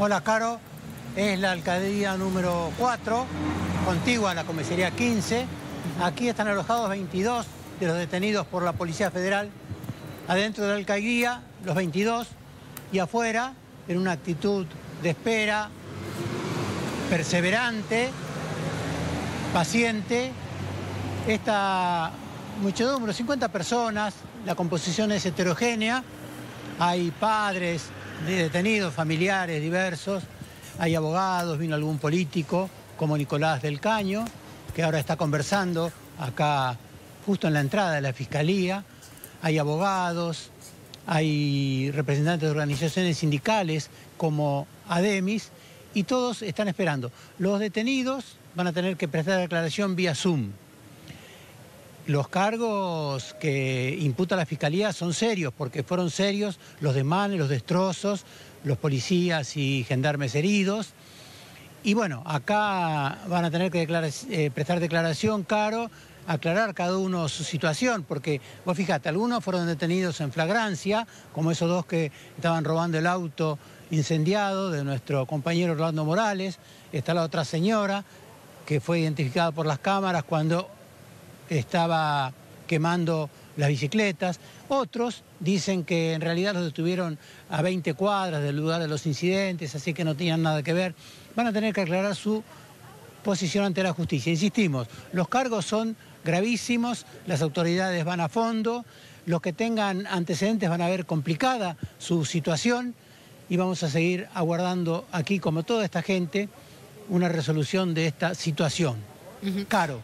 Hola, Caro. Es la alcaldía número 4, contigua a la comisaría 15. Aquí están alojados 22 de los detenidos por la Policía Federal. Adentro de la alcaldía, los 22. Y afuera, en una actitud de espera, perseverante, paciente, esta muchedumbre, 50 personas, la composición es heterogénea, hay padres de detenidos, familiares diversos, hay abogados, vino algún político como Nicolás del Caño, que ahora está conversando acá justo en la entrada de la Fiscalía, hay abogados, hay representantes de organizaciones sindicales como ADEMIS y todos están esperando. Los detenidos van a tener que prestar declaración vía Zoom. Los cargos que imputa la Fiscalía son serios, porque fueron serios los desmanes, los destrozos, los policías y gendarmes heridos. Y bueno, acá van a tener que eh, prestar declaración, Caro, aclarar cada uno su situación, porque vos fíjate, algunos fueron detenidos en flagrancia, como esos dos que estaban robando el auto incendiado de nuestro compañero Orlando Morales, está la otra señora que fue identificada por las cámaras cuando estaba quemando las bicicletas. Otros dicen que en realidad los detuvieron a 20 cuadras del lugar de los incidentes, así que no tenían nada que ver. Van a tener que aclarar su posición ante la justicia. Insistimos, los cargos son gravísimos, las autoridades van a fondo, los que tengan antecedentes van a ver complicada su situación y vamos a seguir aguardando aquí, como toda esta gente, una resolución de esta situación. Caro.